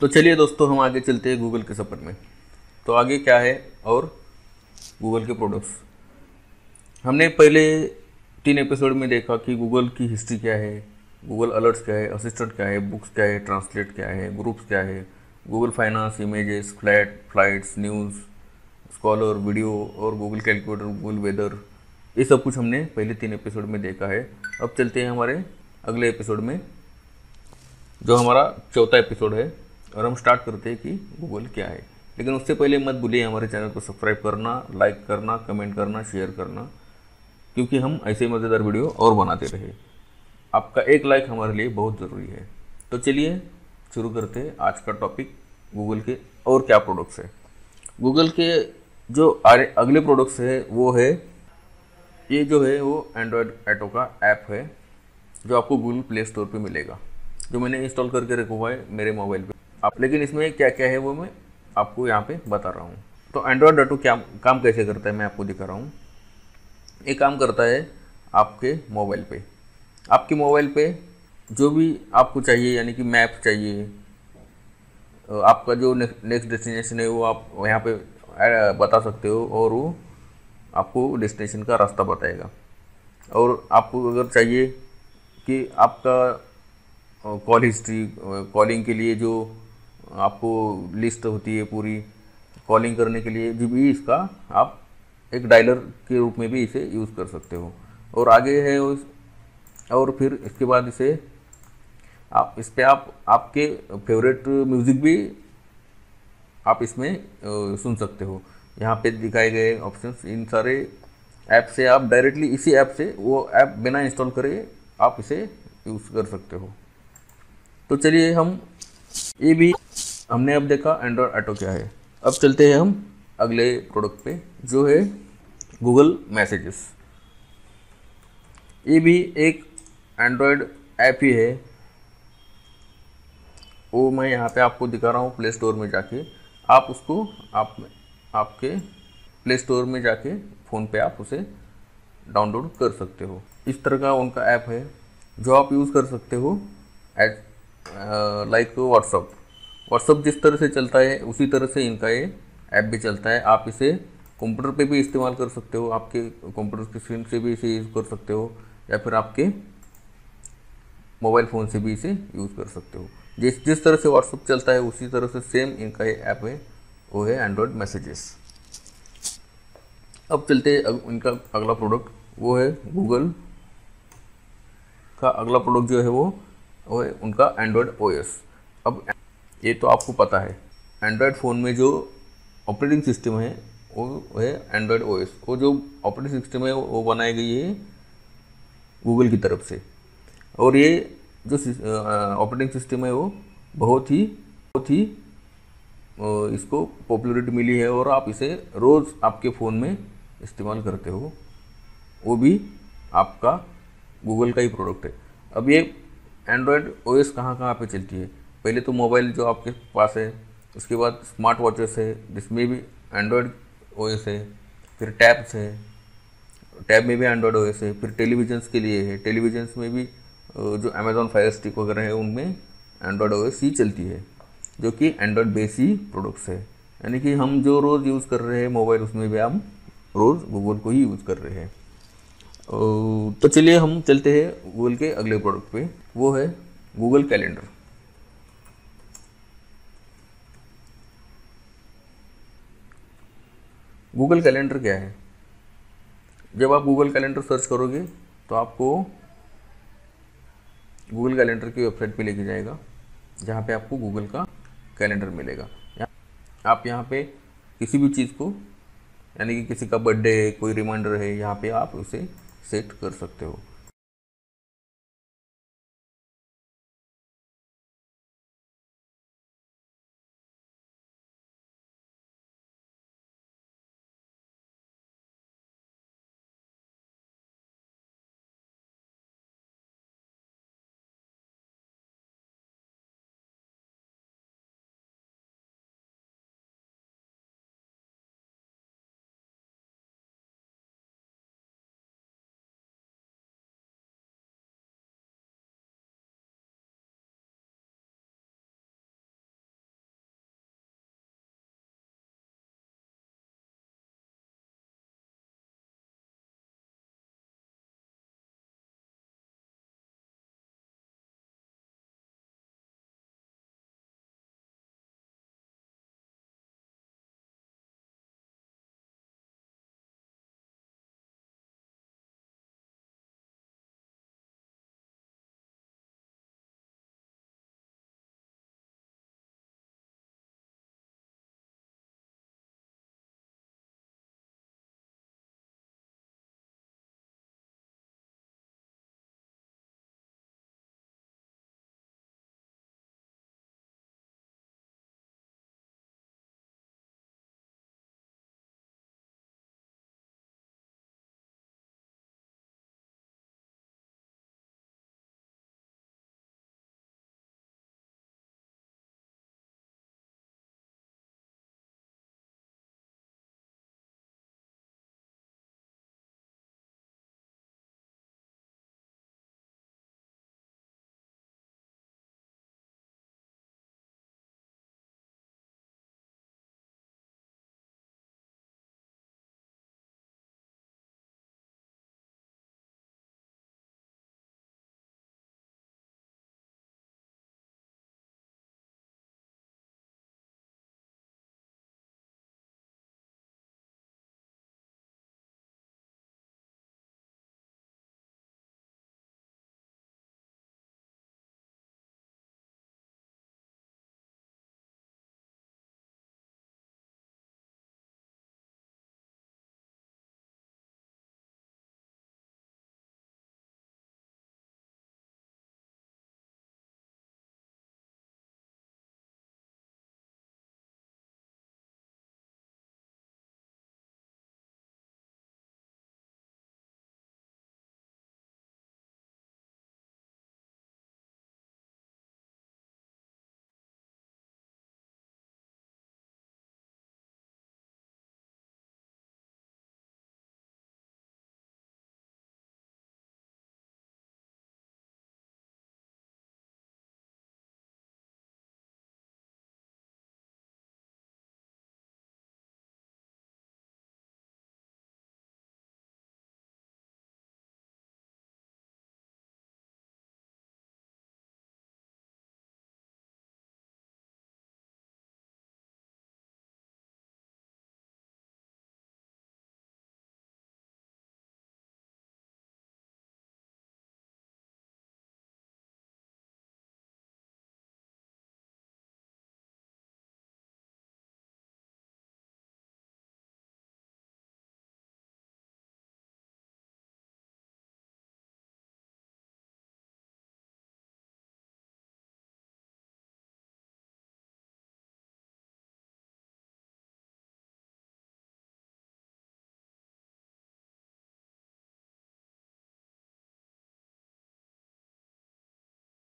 तो चलिए दोस्तों, हम आगे चलते हैं गूगल के सफ़र में। तो आगे क्या है और गूगल के प्रोडक्ट्स हमने पहले तीन एपिसोड में देखा कि गूगल की हिस्ट्री क्या है गूगल अलर्ट्स क्या है असिस्टेंट क्या है बुक्स क्या है ट्रांसलेट क्या है ग्रुप्स क्या है Google finance images flat flights news scholar video और गूगल कैलकुलेटर गूगल वेदर ये सब कुछ हमने पहले तीन एपिसोड में देखा है। अब चलते हैं हमारे अगले एपिसोड में, जो हमारा चौथा एपिसोड है। और हम स्टार्ट करते हैं कि गूगल क्या है। लेकिन उससे पहले मत भूलिए, हमारे चैनल को सब्सक्राइब करना लाइक करना कमेंट करना शेयर करना, क्योंकि हम ऐसे मज़ेदार वीडियो और बनाते रहे। आपका एक लाइक हमारे लिए बहुत ज़रूरी है। तो चलिए, शुरू करते हैं आज का टॉपिक गूगल के और क्या प्रोडक्ट्स है। गूगल के जो अगले प्रोडक्ट्स है, वो है, ये जो है, वो एंड्रॉयड ऐटो का ऐप है, जो आपको गूगल प्ले स्टोर पे मिलेगा, जो मैंने इंस्टॉल करके रखा हुआ है मेरे मोबाइल पे। आप, लेकिन इसमें क्या क्या है वो मैं आपको यहाँ पे बता रहा हूँ। तो एंड्रॉयड ऑटो क्या काम कैसे करता है मैं आपको दिखा रहा हूँ। ये काम करता है आपके मोबाइल पे। आपके मोबाइल पे जो भी आपको चाहिए, यानी कि मैप चाहिए आपका जो नेक्स्ट डेस्टिनेशन है वो आप यहाँ पे बता सकते हो और वो आपको डेस्टिनेशन का रास्ता बताएगा। और आपको अगर चाहिए कि आपका कॉल हिस्ट्री कॉलिंग के लिए जो आपको लिस्ट होती है पूरी कॉलिंग करने के लिए भी इसका आप एक डायलर के रूप में भी इसे यूज़ कर सकते हो। और आगे है उस और फिर इसके बाद इसे आप, इस पर आप, आपके फेवरेट म्यूज़िक भी आप इसमें सुन सकते हो। यहाँ पे दिखाए गए ऑप्शंस, इन सारे ऐप से आप डायरेक्टली इसी ऐप से वो ऐप बिना इंस्टॉल करे आप इसे यूज़ कर सकते हो। तो चलिए हम, ये भी हमने अब देखा एंड्रॉयड ऑटो क्या है। अब चलते हैं हम अगले प्रोडक्ट पे, जो है गूगल मैसेजेस ये भी एक एंड्रॉयड ऐप ही है। वो मैं यहाँ पे आपको दिखा रहा हूँ प्ले स्टोर में जाके। आप उसको, आप, आपके प्ले स्टोर में जाके फ़ोन पे आप उसे डाउनलोड कर सकते हो। इस तरह का उनका ऐप है, जो आप यूज़ कर सकते हो एट लाइक व्हाट्सअप व्हाट्सअप जिस तरह से चलता है, उसी तरह से इनका ये ऐप भी चलता है। आप इसे कंप्यूटर पे भी इस्तेमाल कर सकते हो, आपके कंप्यूटर की स्क्रीन से भी इसे यूज़ कर सकते हो, या फिर आपके मोबाइल फ़ोन से भी इसे यूज़ कर सकते हो। जिस जिस तरह से व्हाट्सअप चलता है, उसी तरह से सेम इनका ये ऐप है, वो है एंड्रॉयड मैसेजेस अब चलते हैं इनका अगला प्रोडक्ट वो है गूगल का अगला प्रोडक्ट जो है वो वो है उनका एंड्रॉयड ओ अब ये तो आपको पता है। एंड्रॉयड फ़ोन में जो ऑपरेटिंग सिस्टम है, वो है एंड्रॉयड ओ वो जो ऑपरेटिंग सिस्टम है, वो बनाई गई है गूगल की तरफ़ से। और ये जो ऑपरेटिंग सिस्टम है, वो बहुत ही बहुत ही इसको पॉपुलरिटी मिली है और आप इसे रोज़ आपके फ़ोन में इस्तेमाल करते हो। वो भी आपका गूगल का ही प्रोडक्ट है। अब ये एंड्रॉयड ओ एस कहाँ कहाँ पर चलती है? पहले तो मोबाइल जो आपके पास है, उसके बाद स्मार्ट वॉचेस है, जिसमें भी एंड्रॉयड ओ है, फिर टैब्स है टैब में भी एंड्रॉयड ओ है, फिर टेलीविजन्स के लिए है। टेलीविजन्स में भी जो अमेजोन फायर स्टिक वगैरह है, उनमें एंड्रॉयड ओ ही चलती है, जो कि एंड्रॉयड बेस ही प्रोडक्ट्स है। यानी कि हम जो रोज़ यूज़ कर रहे हैं मोबाइल उसमें भी हम रोज़ गूगल को ही यूज़ कर रहे हैं। तो चलिए हम चलते हैं गूगल के अगले प्रोडक्ट पे। वो है गूगल कैलेंडर गूगल कैलेंडर क्या है? जब आप गूगल कैलेंडर सर्च करोगे तो आपको गूगल कैलेंडर की वेबसाइट पे लेके जाएगा, जहाँ पे आपको गूगल का कैलेंडर मिलेगा। आप यहाँ पे किसी भी चीज़ को, यानी कि किसी का बर्थडे है कोई रिमाइंडर है, यहाँ पे आप उसे सेट कर सकते हो।